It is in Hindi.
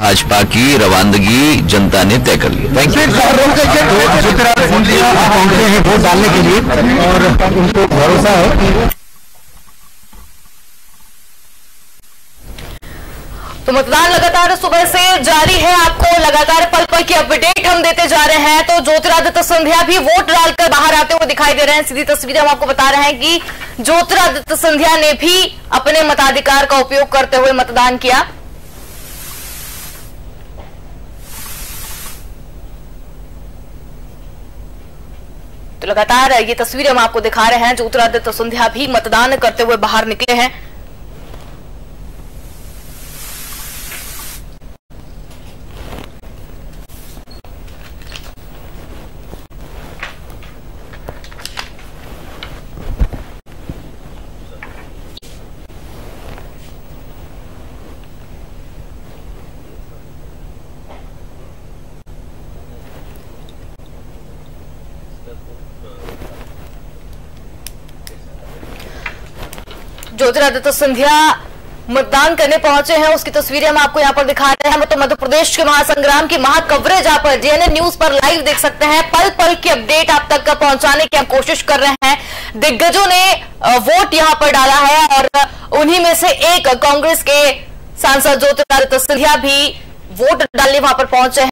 भाजपा की रवानगी जनता ने तय कर ली थैंक यू हैं वोट डालने के लिए और उनको भरोसा है। तो मतदान लगातार सुबह से जारी है आपको लगातार पल पल की अपडेट हम देते जा रहे हैं। तो ज्योतिरादित्य सिंधिया भी वोट डालकर बाहर आते हुए दिखाई दे रहे हैं। सीधी तस्वीरें हम आपको बता रहे हैं कि ज्योतिरादित्य सिंधिया ने भी अपने मताधिकार का उपयोग करते हुए मतदान किया। तो लगातार ये तस्वीरें हम आपको दिखा रहे हैं, जो ज्योतिरादित्य सिंधिया भी मतदान करते हुए बाहर निकले हैं। ज्योतिरादित्य सिंधिया मतदान करने पहुँचे हैं। उसकी तस्वीरें हम आपको यहाँ पर दिखा रहे हैं। तो मध्य प्रदेश के महासंग्राम की महा कवरेज आप डीएनए न्यूज़ पर लाइव देख सकते हैं। पल पल की अपडेट आप तक पहुँचाने की हम कोशिश कर रहे हैं। दिग्गजों ने वोट यहाँ पर डाला है और उन्हीं में से एक कांग्रेस के सांसद ज्योतिरादित्य सिंधिया भी वोट डालने वहाँ पर पहुँचे हैं।